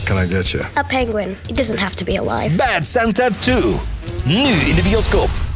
What can I get you? A penguin. It doesn't have to be alive. Bad Santa 2. Nu in the bioscope.